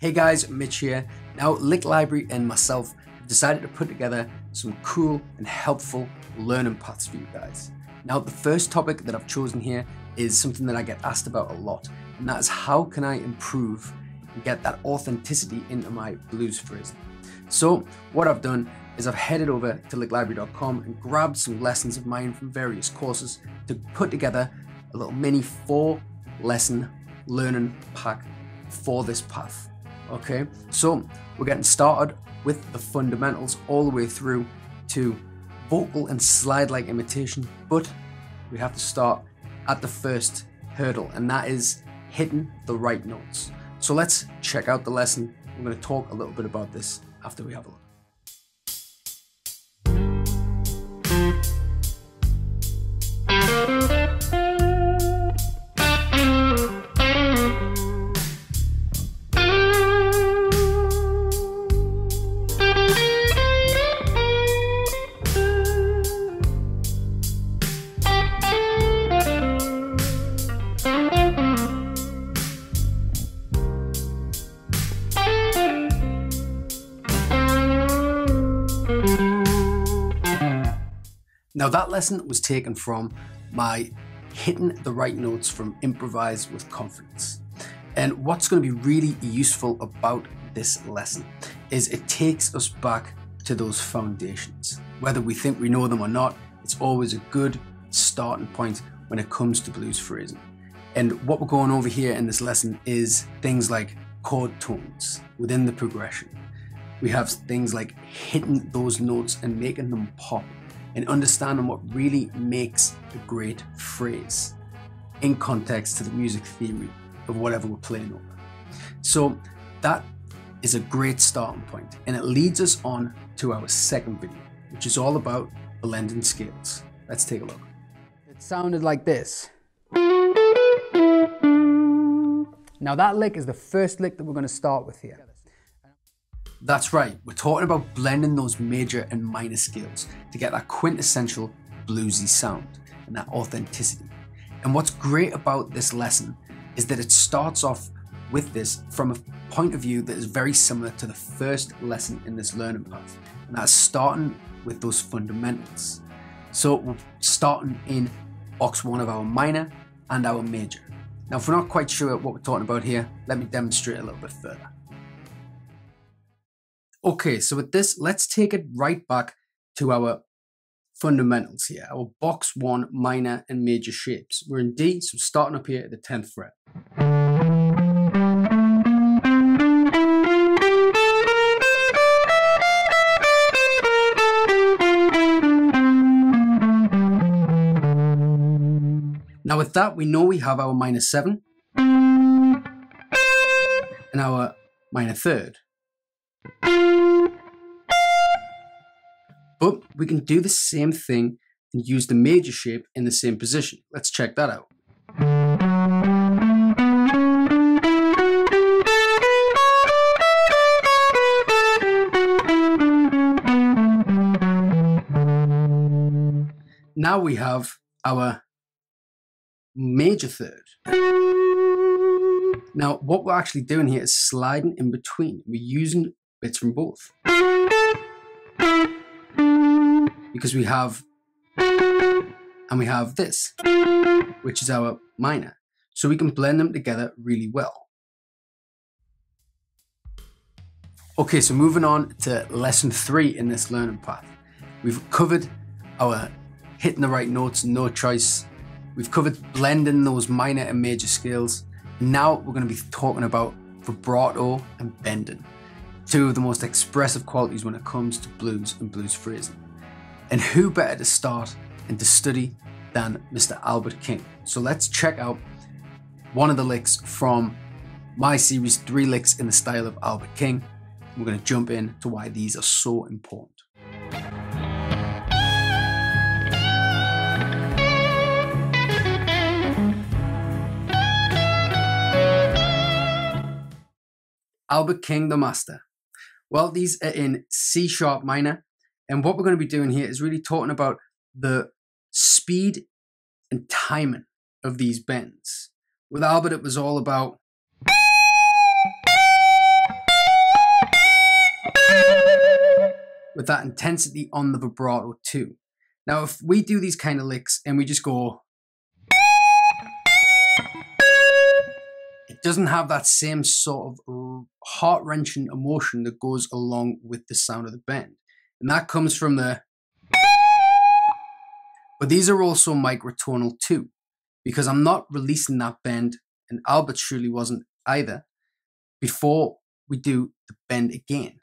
Hey guys, Mitch here. Now, Lick Library and myself decided to put together some cool and helpful learning paths for you guys. Now, the first topic that I've chosen here is something that I get asked about a lot, and that is how can I improve and get that authenticity into my blues phrasing. So, what I've done is I've headed over to licklibrary.com and grabbed some lessons of mine from various courses to put together a little mini four lesson learning pack for this path. Okay, so we're getting started with the fundamentals all the way through to vocal and slide like imitation, but we have to start at the first hurdle, and that is hitting the right notes. So let's check out the lesson. We're going to talk a little bit about this after we have a look. Now, that lesson was taken from my hitting the right notes from Improvise with Confidence. And what's going to be really useful about this lesson is it takes us back to those foundations. Whether we think we know them or not, it's always a good starting point when it comes to blues phrasing. And what we're going over here in this lesson is things like chord tones within the progression. We have things like hitting those notes and making them pop and understanding what really makes a great phrase in context to the music theory of whatever we're playing over. So that is a great starting point, and it leads us on to our second video, which is all about blending scales. Let's take a look. It sounded like this. Now that lick is the first lick that we're going to start with here. That's right, we're talking about blending those major and minor scales to get that quintessential bluesy sound and that authenticity. And what's great about this lesson is that it starts off with this from a point of view that is very similar to the first lesson in this learning path, and that's starting with those fundamentals. So we're starting in box one of our minor and our major. Now, if we're not quite sure what we're talking about here, let me demonstrate a little bit further. Okay, so with this, let's take it right back to our fundamentals here, our box one minor and major shapes. We're in D, so starting up here at the 10th fret. Now with that, we know we have our minor seven and our minor third. But we can do the same thing and use the major shape in the same position. Let's check that out. Now we have our major third. Now, what we're actually doing here is sliding in between. We're using bits from both. Because we have, and we have this, which is our minor. So we can blend them together really well. Okay, so moving on to lesson three in this learning path. We've covered our hitting the right notes, note choice. We've covered blending those minor and major scales. Now we're going to be talking about vibrato and bending, two of the most expressive qualities when it comes to blues and blues phrasing. And who better to start and to study than Mr. Albert King? So let's check out one of the licks from my series, Three Licks in the Style of Albert King. We're going to jump in to why these are so important. Albert King the Master. Well, these are in C sharp minor. And what we're going to be doing here is really talking about the speed and timing of these bends. With Albert, it was all about with that intensity on the vibrato too. Now, if we do these kind of licks and we just go, it doesn't have that same sort of heart wrenching emotion that goes along with the sound of the bend. And that comes from the. But these are also microtonal too, because I'm not releasing that bend, and Albert surely wasn't either, before we do the bend again.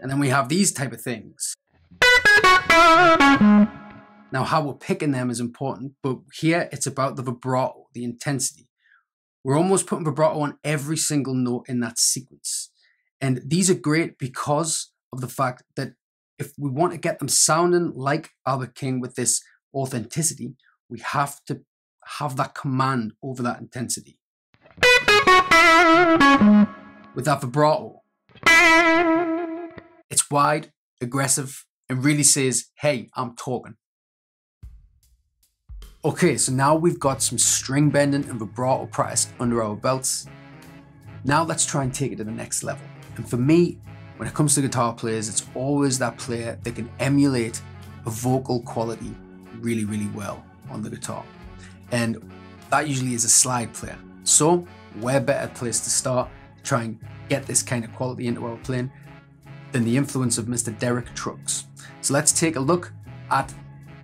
And then we have these type of things. Now, how we're picking them is important, but here it's about the vibrato, the intensity. We're almost putting vibrato on every single note in that sequence. And these are great because of the fact that if we want to get them sounding like Albert King with this authenticity, we have to have that command over that intensity. With that vibrato, it's wide, aggressive, and really says, hey, I'm talking. Okay, so now we've got some string bending and vibrato practice under our belts. Now let's try and take it to the next level. And for me, when it comes to guitar players, it's always that player that can emulate a vocal quality really, really well on the guitar. And that usually is a slide player. So, where better place to start to try and get this kind of quality into our playing than the influence of Mr. Derek Trucks. So let's take a look at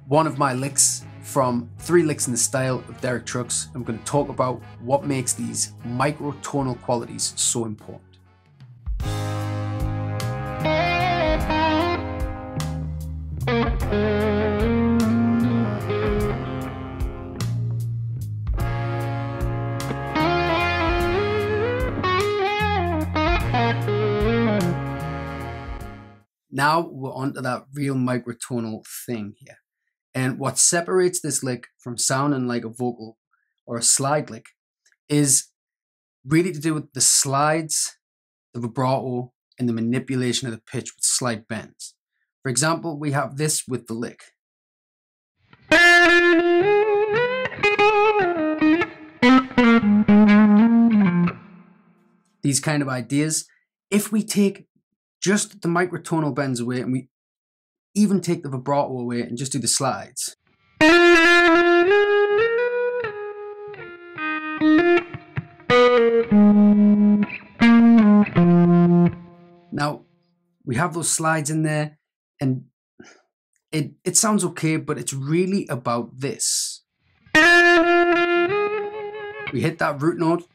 one of my licks from Three Licks in the Style of Derek Trucks. I'm going to talk about what makes these microtonal qualities so important. Now we're onto that real microtonal thing here. And what separates this lick from sounding like a vocal or a slide lick is really to do with the slides, the vibrato, and the manipulation of the pitch with slight bends. For example, we have this with the lick. These kind of ideas, if we take just the microtonal bends away and we even take the vibrato away and just do the slides. Now, we have those slides in there and it, it sounds okay, but it's really about this. We hit that root note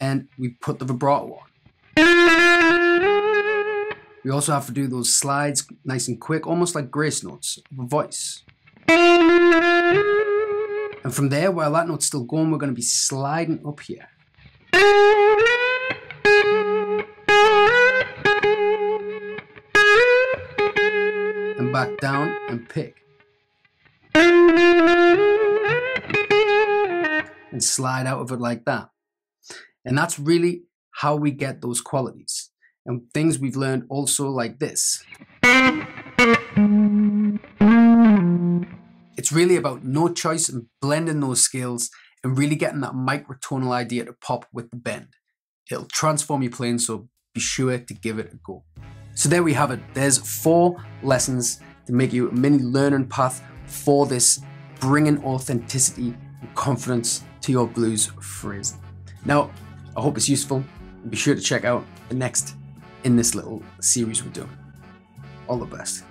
and we put the vibrato on. We also have to do those slides nice and quick, almost like grace notes of a voice. And from there, while that note's still going, we're going to be sliding up here. And back down and pick. And slide out of it like that. And that's really how we get those qualities and things we've learned also like this. It's really about note choice and blending those skills and really getting that microtonal idea to pop with the bend. It'll transform your playing, so be sure to give it a go. So there we have it. There's four lessons to make you a mini learning path for this, bringing authenticity and confidence to your blues phrasing. Now, I hope it's useful. Be sure to check out the next in this little series we're doing. All the best.